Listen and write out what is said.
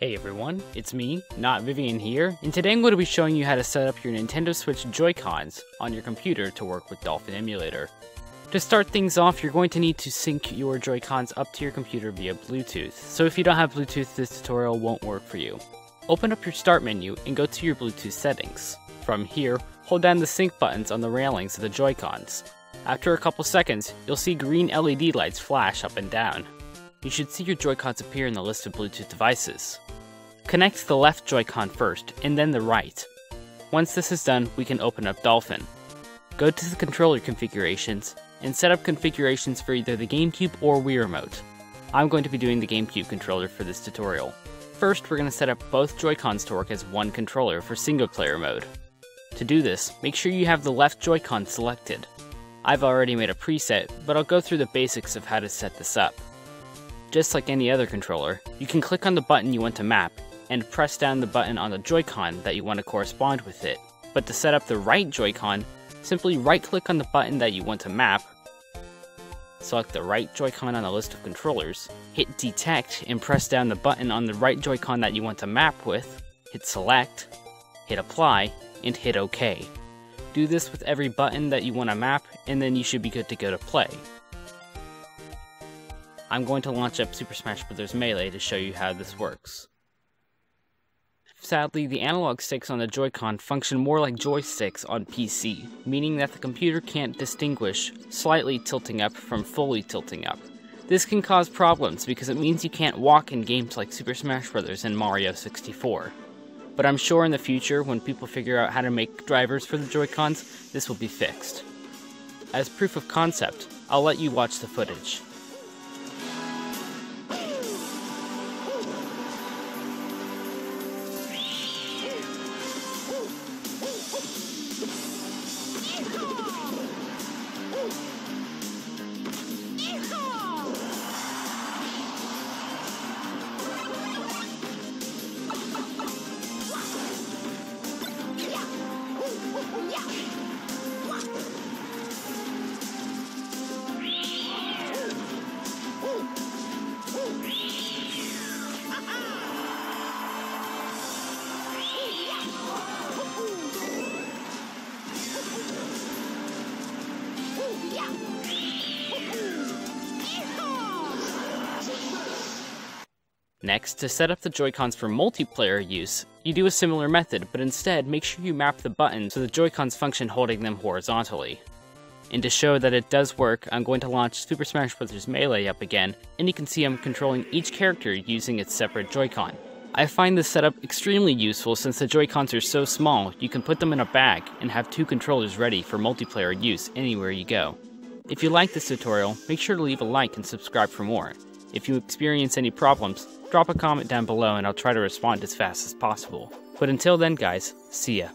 Hey everyone, it's me, not Vivian here, and today I'm going to be showing you how to set up your Nintendo Switch Joy-Cons on your computer to work with Dolphin Emulator. To start things off, you're going to need to sync your Joy-Cons up to your computer via Bluetooth, so if you don't have Bluetooth, this tutorial won't work for you. Open up your Start menu and go to your Bluetooth settings. From here, hold down the sync buttons on the railings of the Joy-Cons. After a couple seconds, you'll see green LED lights flash up and down. You should see your Joy-Cons appear in the list of Bluetooth devices. Connect the left Joy-Con first, and then the right. Once this is done, we can open up Dolphin. Go to the controller configurations, and set up configurations for either the GameCube or Wii Remote. I'm going to be doing the GameCube controller for this tutorial. First, we're going to set up both Joy-Cons to work as one controller for single player mode. To do this, make sure you have the left Joy-Con selected. I've already made a preset, but I'll go through the basics of how to set this up. Just like any other controller, you can click on the button you want to map and press down the button on the Joy-Con that you want to correspond with it. But to set up the right Joy-Con, simply right-click on the button that you want to map, select the right Joy-Con on the list of controllers, hit Detect and press down the button on the right Joy-Con that you want to map with, hit Select, hit Apply, and hit OK. Do this with every button that you want to map, and then you should be good to go to play. I'm going to launch up Super Smash Bros. Melee to show you how this works. Sadly, the analog sticks on the Joy-Con function more like joysticks on PC, meaning that the computer can't distinguish slightly tilting up from fully tilting up. This can cause problems because it means you can't walk in games like Super Smash Bros. and Mario 64. But I'm sure in the future, when people figure out how to make drivers for the Joy-Cons, this will be fixed. As proof of concept, I'll let you watch the footage. Next, to set up the Joy-Cons for multiplayer use, you do a similar method, but instead make sure you map the buttons so the Joy-Cons function holding them horizontally. And to show that it does work, I'm going to launch Super Smash Bros. Melee up again, and you can see I'm controlling each character using its separate Joy-Con. I find this setup extremely useful since the Joy-Cons are so small, you can put them in a bag and have two controllers ready for multiplayer use anywhere you go. If you like this tutorial, make sure to leave a like and subscribe for more. If you experience any problems, drop a comment down below and I'll try to respond as fast as possible. But until then guys, see ya.